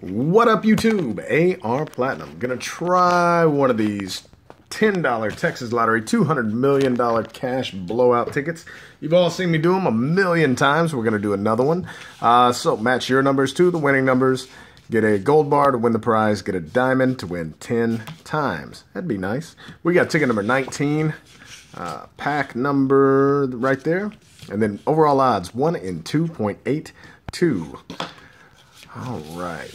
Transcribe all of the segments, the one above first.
What up, YouTube? AR Platinum. Gonna try one of these $10 Texas Lottery $200 million cash blowout tickets. You've all seen me do them a million times. We're gonna do another one. Uh, so match your numbers to the winning numbers. Get a gold bar to win the prize. Get a diamond to win 10 times. That'd be nice. We got ticket number 19. Uh, pack number right there. And then overall odds 1 in 2.82. All right.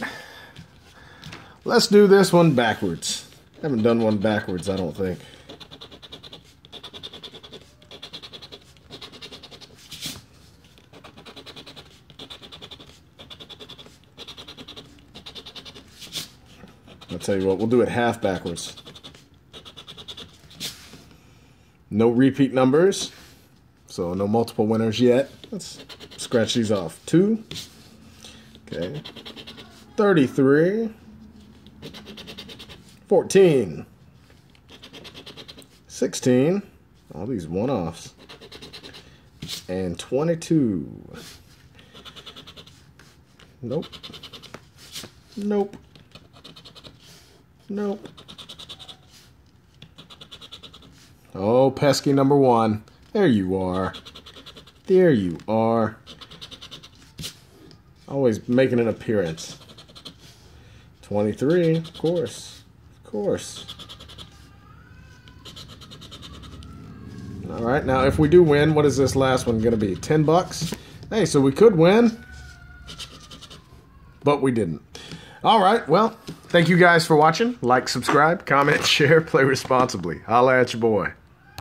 Let's do this one backwards. Haven't done one backwards, I don't think. I'll tell you what, we'll do it half backwards. No repeat numbers, so no multiple winners yet. Let's scratch these off. Two, okay, 33, 14, 16, all these one-offs, and 22. Nope. Nope. Nope. Oh, pesky number one. There you are. There you are. Always making an appearance. 23, of course. Of course. All right, now if we do win, what is this last one going to be? 10 bucks? Hey, so we could win, but we didn't. All right, well, thank you guys for watching. Like, subscribe, comment, share, play responsibly. Holla at your boy.